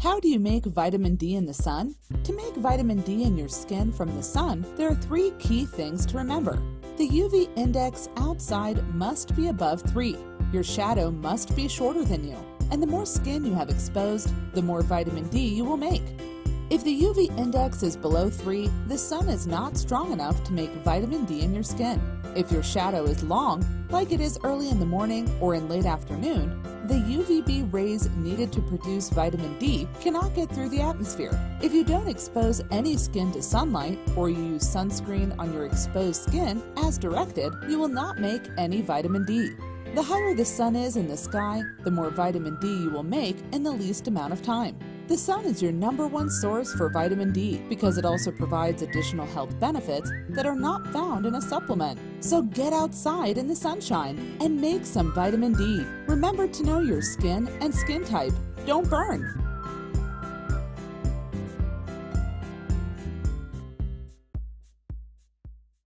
How do you make vitamin D in the sun? To make vitamin D in your skin from the sun, there are three key things to remember. The UV index outside must be above 3. Your shadow must be shorter than you. And the more skin you have exposed, the more vitamin D you will make. If the UV index is below 3, the sun is not strong enough to make vitamin D in your skin. If your shadow is long, like it is early in the morning or in late afternoon, the UVB rays needed to produce vitamin D cannot get through the atmosphere. If you don't expose any skin to sunlight or you use sunscreen on your exposed skin as directed, you will not make any vitamin D. The higher the sun is in the sky, the more vitamin D you will make in the least amount of time. The sun is your number one source for vitamin D because it also provides additional health benefits that are not found in a supplement. So get outside in the sunshine and make some vitamin D. Remember to know your skin and skin type. Don't burn.